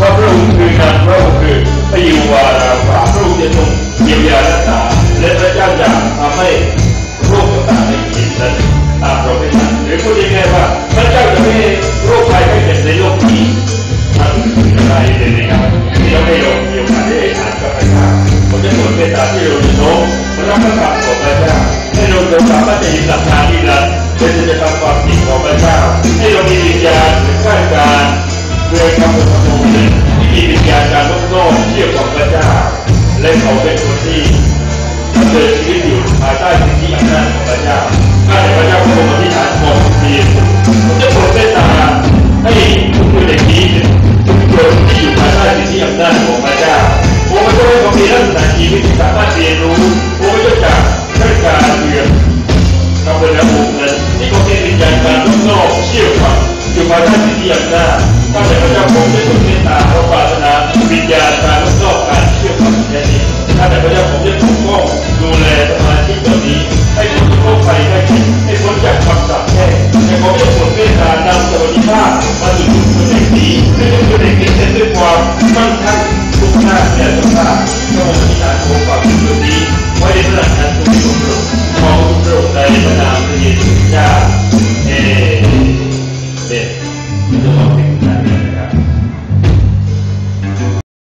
ว่าพระองค์คือนางพระองค์คือพระยิวาราภาพระองค์จะทรงเยียวยารักษาและพระเจ้าจะทำให้โรคต่างๆในจิตนั้นตามเราไม่ทันหรือพูดยังไงว่าพระเจ้าจะไม่ให้โรคภัยไม่เจ็บในโลกนี้ทั้งอนไรเลยนะครับที่เราได้ลงเยียวยาได้อ่านกับพระเจ้าผมจะสนเมตตาที่เราจะโน้มรับพระคำของพระเจ้าให้เราจนสามารถจะยึดหลักฐานที่นั้นเพื่อจะทำความจริงของพระเจ้าให้เรามีวิญญาณหรือข้าการ เนินชีวิตอยู่ภายใต้สิทธิอำนาจของพระเจ้าข้าแต่พระเจ้าพระองค์อธิษฐานขอทุกทีผมจะโปรดเมตตาให้ทุกคนในนี้ทุกคนที่อยู่ภายใต้สิทธิอำนาจของพระเจ้าผมไม่ต้องให้เขามีลักษณะชีวิตที่สามารถเรียนรู้ผมไม่ต้องจากข้าราชการเมืองทำเป็นระบบนั้นที่เขาเป็นวิญญาณการข้างโรจนอกเชี่ยวชาญอยู่ภายใต้สิทธิอำนาจข้าแต่พระเจ้าผมได้ทรงเมตตาพระปรารถนาวิญญาณการข้างโรจนอกการเชี่ยวชาญแค่นี้ กหน้าแก่สภาพพระองค์